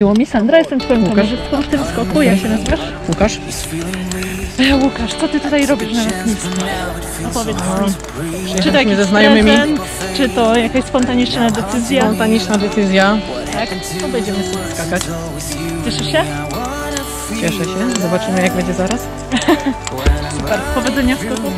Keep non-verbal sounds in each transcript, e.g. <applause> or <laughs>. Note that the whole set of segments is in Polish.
Miło mi Sandra, jestem twoją Łukasz. kamerzystką w tym skoku. Jak się nazywasz? Łukasz? E, Łukasz, co ty tutaj robisz na lotnisku? Opowiedz mi. Czy to jakiś ze znajomymi. prezent, czy to jakaś spontaniczna decyzja? Spontaniczna decyzja. Tak. To będziemy sobie skakać. Cieszysz się? Cieszę się. Zobaczymy jak będzie zaraz. <laughs> Super. Powodzenia w skoku.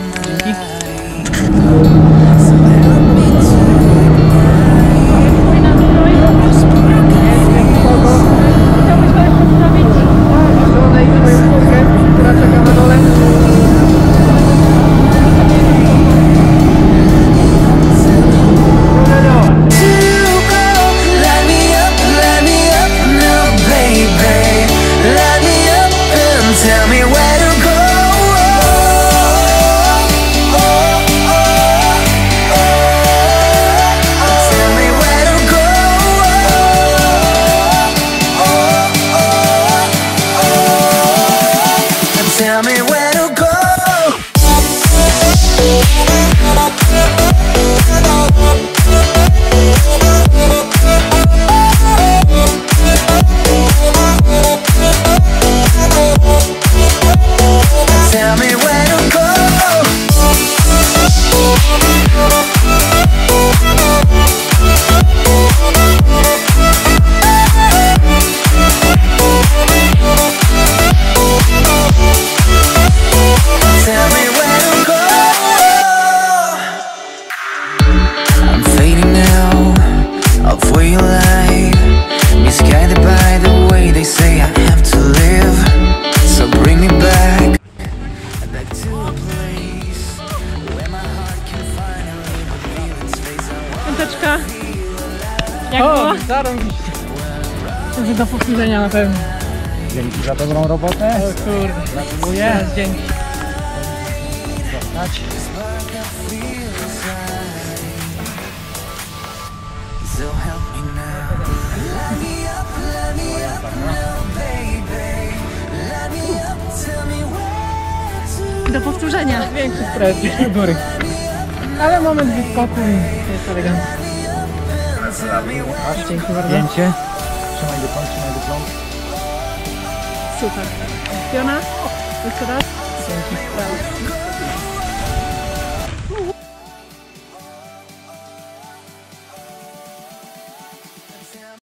Piąteczka. Jak O, było? zarąbiście. Do powtórzenia na pewno. Dzięki za dobrą robotę. O kurde. Gratuluję. Dzięki. Zostać. Do powtórzenia. Większy stres niż u góry. Ale moment wyskoku jest elegancko. Dzięki bardzo. Zdjęcie. Trzymaj dyplom, trzymaj dyplom. Super. Fiona? Jeszcze raz? Dzięki. Brawo.